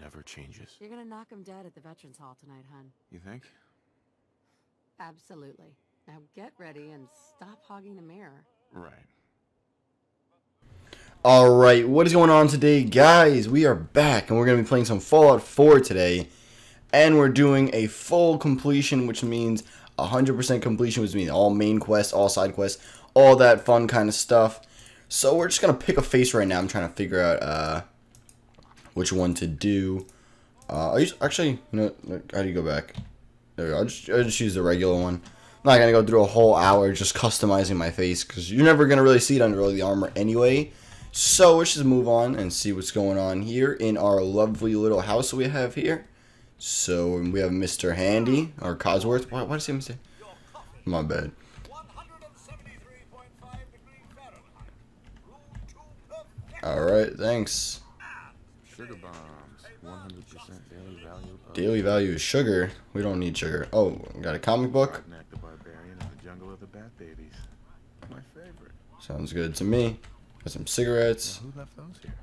never changes. You're gonna knock him dead at the Veterans Hall tonight, hun. You think? Absolutely. Now get ready and stop hogging the mirror. Right. Alright, what is going on today, guys? We are back, and we're going to be playing some Fallout 4 today. And we're doing a full completion, which means 100% completion, which means all main quests, all side quests, all that fun kind of stuff. So we're just going to pick a face right now. I'm trying to figure out uh, which one to do. Uh, I actually, no, how do you go back? There we go. I'll just, I'll just use the regular one. I'm not going to go through a whole hour just customizing my face, because you're never going to really see it under the armor anyway. So let's just move on and see what's going on here in our lovely little house we have here. So we have Mr. Handy, or Codsworth. Why, why does he say? My bad. Alright, thanks. Sugar bombs. 100% daily value. Of Daily value is sugar. We don't need sugar. Oh, got a comic book? The Barbarian in the Jungle of the Bat Babies. My favorite. Sounds good to me. Got some cigarettes. Who left those here?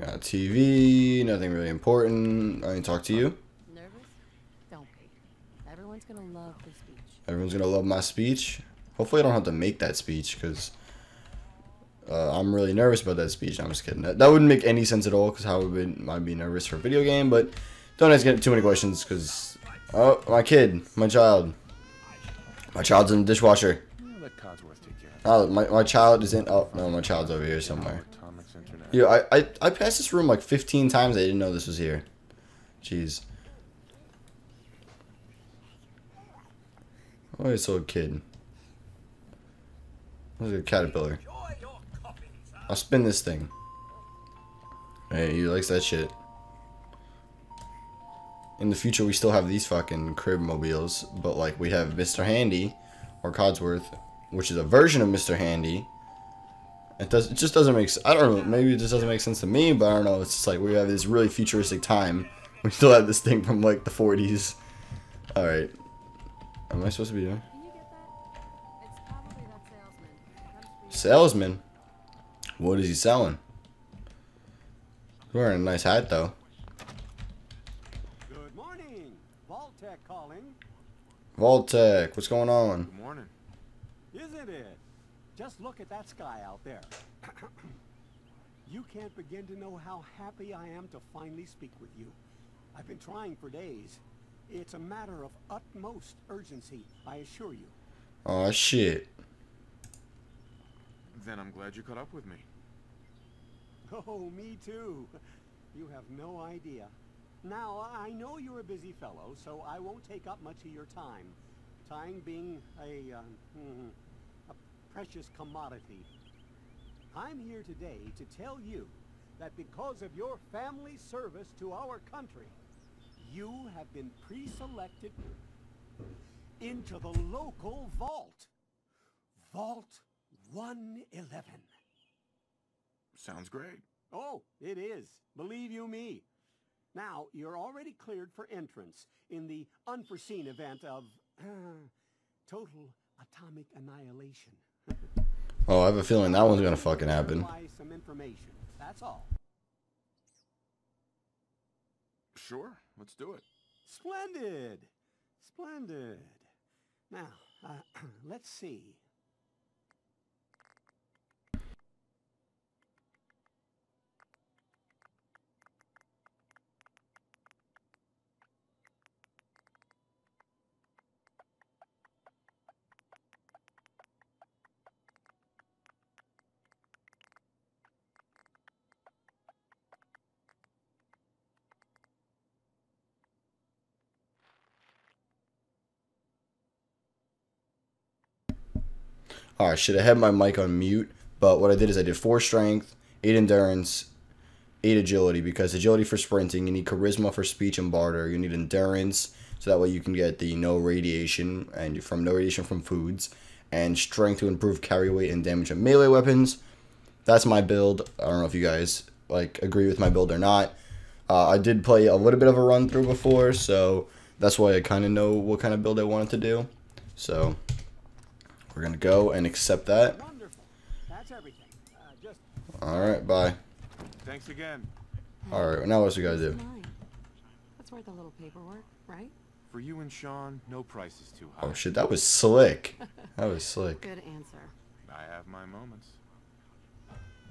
Got a TV. Nothing really important. I can talk to you. Nervous? Don't be. Everyone's gonna love the speech. Everyone's gonna love my speech. Hopefully, I don't have to make that speech because uh, I'm really nervous about that speech. I'm just kidding. That, that wouldn't make any sense at all because how would I be nervous for a video game? But don't ask too many questions because oh, my kid, my child, my child's in the dishwasher. Oh, my my child is in. Oh no, my child's over here somewhere. Yeah, I, I I passed this room like 15 times. I didn't know this was here. Jeez. Oh, a little kid. Look at a caterpillar. I'll spin this thing. Hey, he likes that shit. In the future, we still have these fucking crib mobiles, but like we have Mr. Handy, or Codsworth, which is a version of Mr. Handy. It does. It just doesn't make. I don't know. Maybe it just doesn't make sense to me, but I don't know. It's just like we have this really futuristic time. We still have this thing from like the 40s. All right. Am I supposed to be doing? Can you get that? It's probably that salesman. What is he selling? He's wearing a nice hat though. Good morning. Vault-Tec calling. Vault-Tec, what's going on? Good morning. Isn't it? Just look at that sky out there. you can't begin to know how happy I am to finally speak with you. I've been trying for days. It's a matter of utmost urgency, I assure you. Oh shit. Then I'm glad you caught up with me. Oh, me too. You have no idea. Now, I know you're a busy fellow, so I won't take up much of your time. Time being a, uh, hmm, a precious commodity. I'm here today to tell you that because of your family service to our country, you have been pre-selected into the local vault. Vault 111. Sounds great. Oh, it is. Believe you me. Now, you're already cleared for entrance in the unforeseen event of uh, total atomic annihilation. Oh, I have a feeling that one's gonna fucking happen. Some information. That's all. Sure, let's do it. Splendid. Splendid. Now, uh, let's see. Oh should have had my mic on mute, but what I did is I did four strength, eight endurance, eight agility, because agility for sprinting, you need charisma for speech and barter, you need endurance, so that way you can get the no radiation and from no radiation from foods, and strength to improve carry weight and damage of melee weapons. That's my build. I don't know if you guys like agree with my build or not. Uh, I did play a little bit of a run through before, so that's why I kind of know what kind of build I wanted to do. So we're gonna go and accept that. That's everything. Uh, just All right, bye. Thanks again. Alright, now what's we gotta do? That's worth a little paperwork, right? For you and Sean, no price is too high. Oh shit, that was slick. That was slick. Good answer. I have my moments.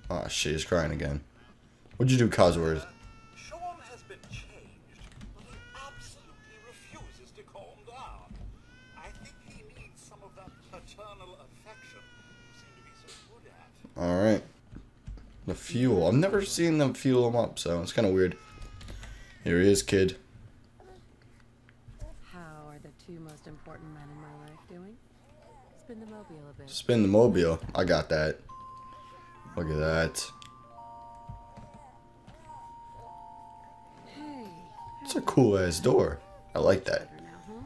Oh shit, he's crying again. What'd you do, Codsworth? Alright. The fuel. I've never seen them fuel them up, so it's kind of weird. Here he is, kid. How are the two most important men in my life doing? Spin the mobile a bit. Spin the mobile. I got that. Look at that. Hey. It's a cool ass door. I like that. Now, huh?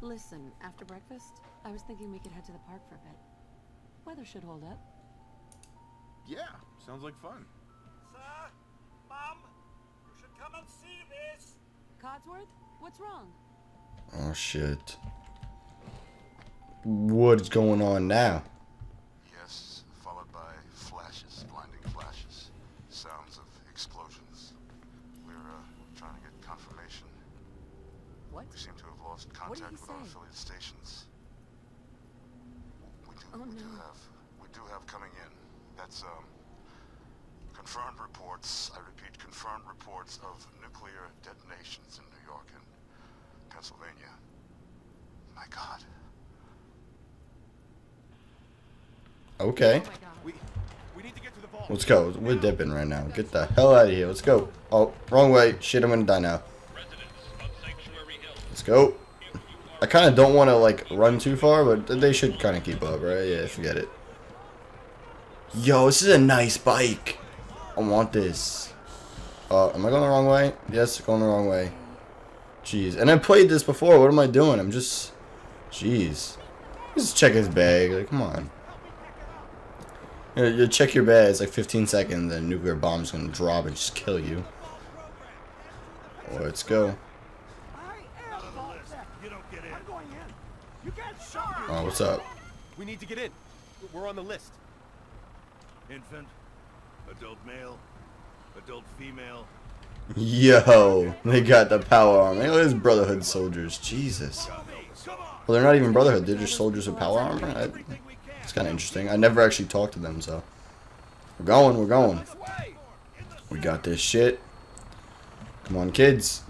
Listen, after breakfast, I was thinking we could head to the park for a bit. Weather should hold up. Yeah, sounds like fun. Sir, Mum, you should come and see this. Codsworth, what's wrong? Oh shit. What's going on now? Yes, followed by flashes, blinding flashes, sounds of explosions. We're uh, trying to get confirmation. What? We seem to have lost contact he with our say? affiliate stations. We do, Oh, we do have, we do have coming in. That's um, confirmed reports. I repeat, confirmed reports of nuclear detonations in New York and Pennsylvania. My God. Okay. Oh. We we need to get to the vault. Let's go. We're dipping right now. Get the hell out of here. Let's go. Oh, wrong way. Shit, I'm gonna die now. Let's go. I kind of don't want to, like, run too far, but they should kind of keep up, right? Yeah, forget it. Yo, this is a nice bike. I want this. Uh, am I going the wrong way? Yes, going the wrong way. Jeez. And I played this before. What am I doing? I'm just... Jeez. Just check his bag. Like, come on. You, you check your bag. It's like 15 seconds, and a nuclear bomb's gonna drop and just kill you. Let's go. You don't get in. I'm going in. You can't shove Oh, what's up? We need to get in. We're on the list. Infant, adult male, adult female. Yo, they got the power armor. Look at this Brotherhood soldiers. Jesus. Well, they're not even Brotherhood. They're just soldiers with power armor. I, it's kind of interesting. I never actually talked to them, so. We're going, we're going. We got this shit. Come on, kids.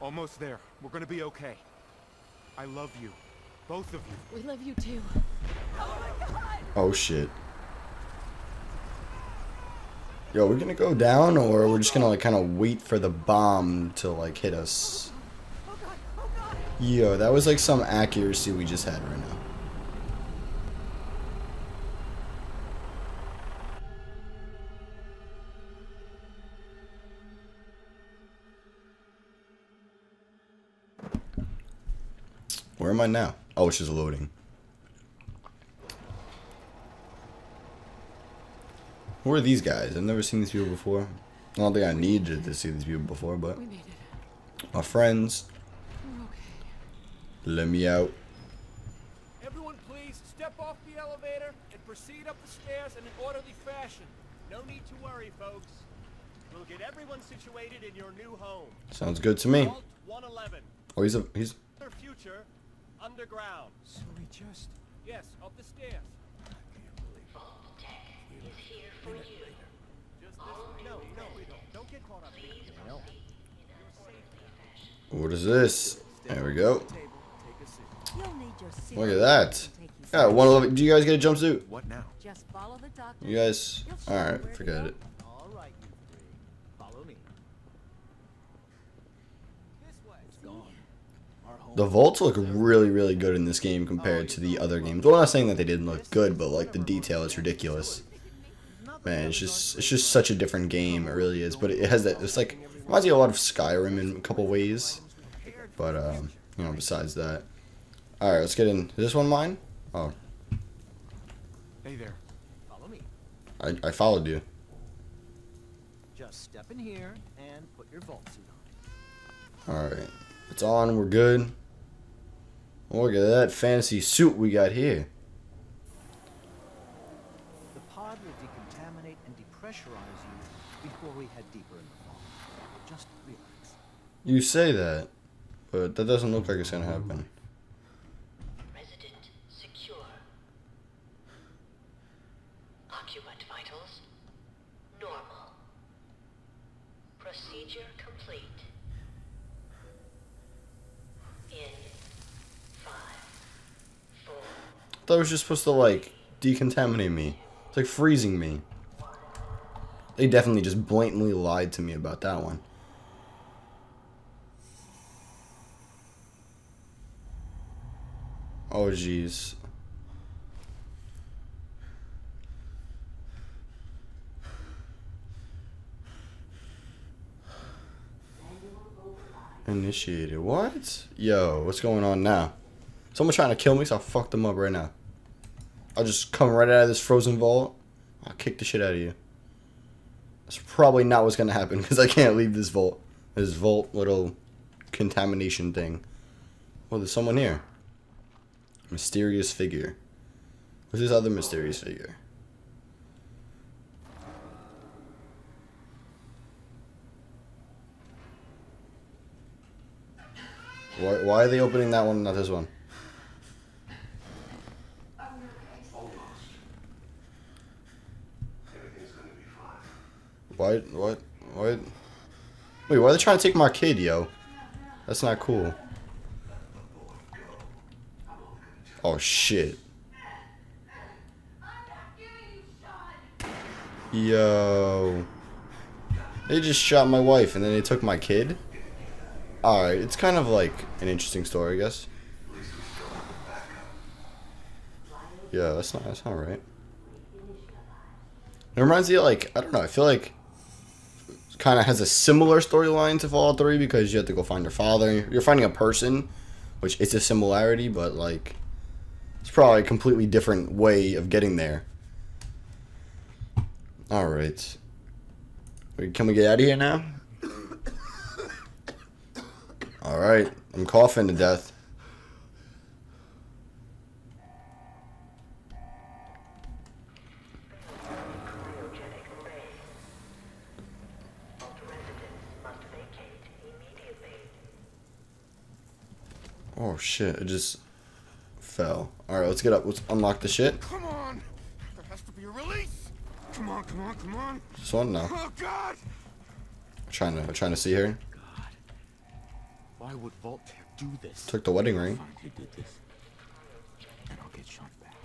Almost there. We're gonna be okay. I love you. Both of you. We love you too. Oh, shit. Yo, we're gonna go down, or we're just gonna, like, kind of wait for the bomb to, like, hit us? Yo, that was, like, some accuracy we just had right now. Where am I now? Oh, it's just loading. Who are these guys? I've never seen these people before. I don't think I needed to see these people before, but We my friends, let me out. Everyone please step off the elevator and proceed up the stairs in an orderly fashion. No need to worry, folks. We'll get everyone situated in your new home. Sounds good to me. 111. Oh, he's a he's. Their future underground. So we just... Yes, up the stairs. I can't believe it. Old tech is here for you. Just this. No, no, don't get caught up. here. What is this? There we go. You'll need your seat. Look at that. Yeah, one of. Do you guys get a jumpsuit? What now? Just follow the doctor. You guys. All right, forget it. All right, you three. Follow me. This way. It's gone. Our home. The vaults look really, really good in this game compared to the other games. Well, I'm not saying that they didn't look good, but like the detail is ridiculous. Man, it's just it's just such a different game. It really is. But it has that. It's like reminds me a lot of Skyrim in a couple ways. But um, you know, besides that. All right, let's get in. Is this one mine? Oh, Hey there. Follow me. I, I followed you. Just step in here and put your vault suit on. All right, it's on. We're good. Look at that fancy suit we got here. The pod pressurize you before we head deeper in the fall. Just relax. You say that, but that doesn't look like it's gonna happen. Resident secure. Occupant vitals normal. Procedure complete. In five, four, I thought it was just supposed to like decontaminate me. It's like freezing me. They definitely just blatantly lied to me about that one. Oh jeez. Initiated. What? Yo, what's going on now? Someone trying to kill me, so I'll fuck them up right now. I'll just come right out of this frozen vault. I'll kick the shit out of you. That's probably not what's gonna happen because I can't leave this vault. This vault little contamination thing. Well, there's someone here. Mysterious figure. Who's this other mysterious figure? Why, why are they opening that one, not this one? Why, what, what? Wait, why are they trying to take my kid, yo? That's not cool. Oh, shit. Yo. They just shot my wife and then they took my kid? Alright, it's kind of like an interesting story, I guess. Yeah, that's not that's not right. It reminds me of like I don't know, I feel like kind of has a similar storyline to Fallout 3 because you have to go find your father. You're finding a person, which it's a similarity, but like it's probably a completely different way of getting there. All right. Can we get out of here now? All right. I'm coughing to death. Oh shit! It just fell. All right, let's get up. Let's unlock the shit. Come on! There has to be a release! Come on, come on, come on! This one, no. Oh, God! I'm trying to I'm trying to see her. Why would Voltaire do this? Took the wedding ring. He did this. And I'll get shot back.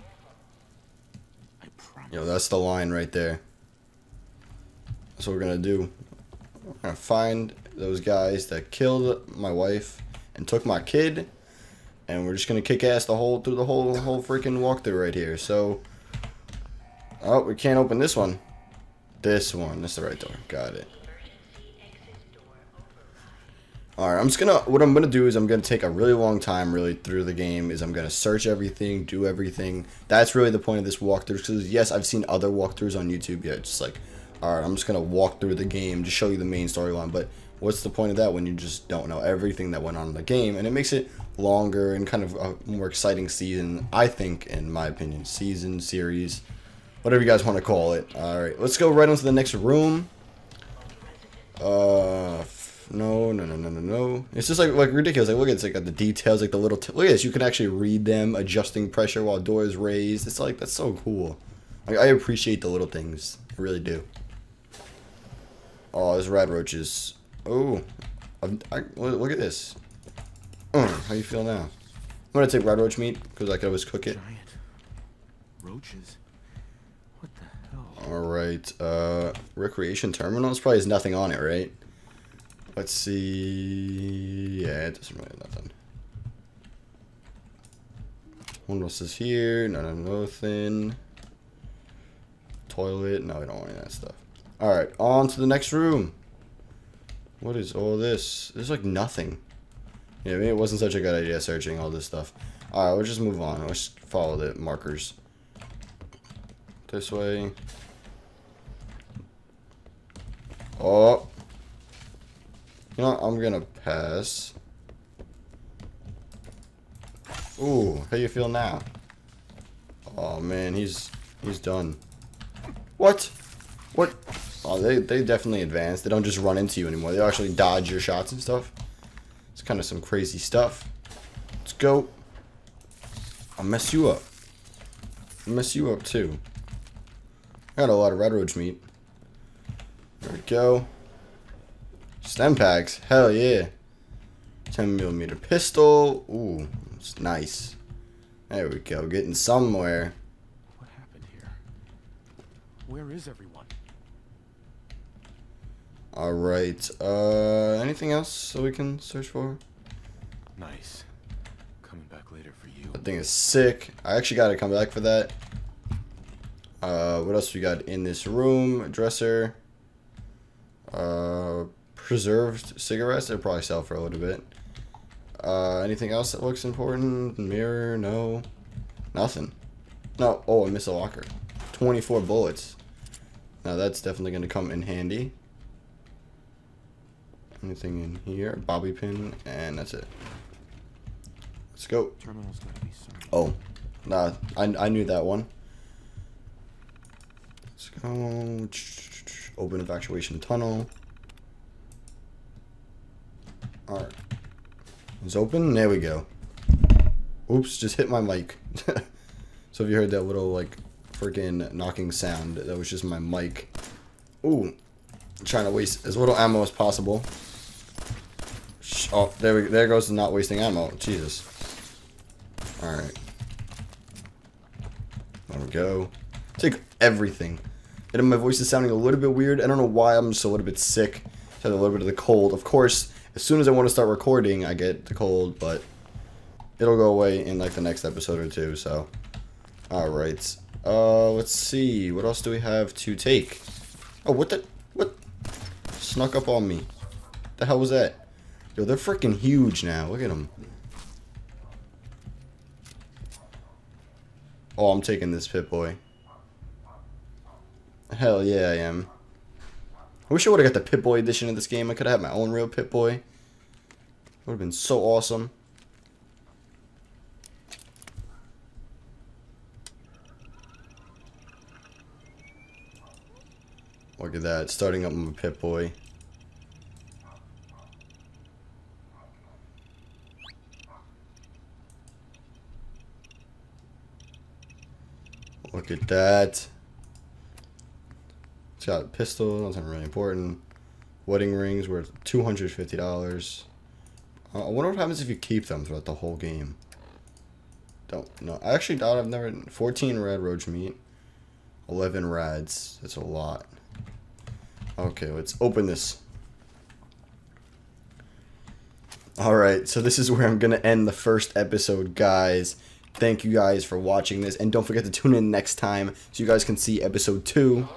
I promise. Yo, that's the line right there. That's what we're gonna do. We're gonna find those guys that killed my wife and took my kid, and we're just gonna kick ass the whole through the whole whole freaking walkthrough right here. So, oh, we can't open this one. This one. That's the right door. Got it. Alright, I'm just gonna, what I'm gonna do is I'm gonna take a really long time really through the game, is I'm gonna search everything, do everything. That's really the point of this walkthrough, because yes, I've seen other walkthroughs on YouTube, yeah, just like, alright, I'm just gonna walk through the game, just show you the main storyline, but what's the point of that when you just don't know everything that went on in the game, and it makes it longer and kind of a more exciting season, I think, in my opinion, season, series, whatever you guys want to call it. Alright, let's go right into the next room. Uh, no, no, no, no, no, no. It's just like like ridiculous. Like look at it's like the details, like the little. Look at this. You can actually read them, adjusting pressure while door is raised. It's like that's so cool. Like I appreciate the little things. I really do. Oh, there's rad roaches. Oh, I, look at this. Uh, how you feel now? I'm gonna take radroach meat because I could always cook it. Giant roaches. What the hell? All right. Uh, recreation terminal. This probably has nothing on it, right? Let's see. Yeah, it doesn't really have nothing. What else is here? No, no, nothing. Toilet. No, I don't want any of that stuff. All right, on to the next room. What is all this? There's like nothing. Yeah, maybe it wasn't such a good idea searching all this stuff. All right, we'll just move on. Let's follow the markers. This way. Oh. You know? I'm gonna pass. Ooh, how you feel now? Oh man, he's he's done. What? What? Oh, they, they definitely advance. They don't just run into you anymore. They actually dodge your shots and stuff. It's kind of some crazy stuff. Let's go. I'll mess you up. I'll mess you up too. I got a lot of radroach meat. There we go. Stimpaks. Hell yeah. 10 millimeter pistol. Ooh, it's nice. There we go. Getting somewhere. What happened here? Where is everyone? All right. Uh, anything else so we can search for? Nice. Coming back later for you. That thing is sick. I actually got to come back for that. Uh, what else we got in this room? Dresser. Uh, preserved cigarettes. They'll probably sell for a little bit. Uh, anything else that looks important? Mirror? No. Nothing. No. Oh, I missed a locker. 24 bullets. Now that's definitely going to come in handy. Anything in here? Bobby pin, and that's it. Let's go. Terminal's gotta be. Oh, nah, I, I knew that one. Let's go. Open evacuation tunnel. Alright. It's open. There we go. Oops, just hit my mic. so if you heard that little, like, freaking knocking sound, that was just my mic. Ooh. trying to waste as little ammo as possible. Oh, there we there goes the not wasting ammo. Jesus. Alright. There we go. Take everything. And my voice is sounding a little bit weird. I don't know why. I'm just a little bit sick. Just had a little bit of the cold. Of course, as soon as I want to start recording, I get the cold, but it'll go away in like the next episode or two. So, all right. Uh, let's see. What else do we have to take? Oh, what the what? Snuck up on me. The hell was that? Yo, they're freaking huge now. Look at them. Oh, I'm taking this Pip-Boy. Hell yeah, I am. I wish I would have got the Pip-Boy edition of this game. I could have had my own real Pip-Boy. Would have been so awesome. Look at that, starting up my Pip-Boy. Look at that. It's got a pistol, nothing really important. Wedding rings worth $250. Uh, I wonder what happens if you keep them throughout the whole game. Don't know. I actually doubt I've never... 14 radroach meat. 11 rads. That's a lot. Okay, let's open this. Alright, so this is where I'm going to end the first episode, guys. Thank you guys for watching this. And don't forget to tune in next time so you guys can see episode 2.